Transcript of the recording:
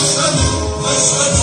Salud, salud.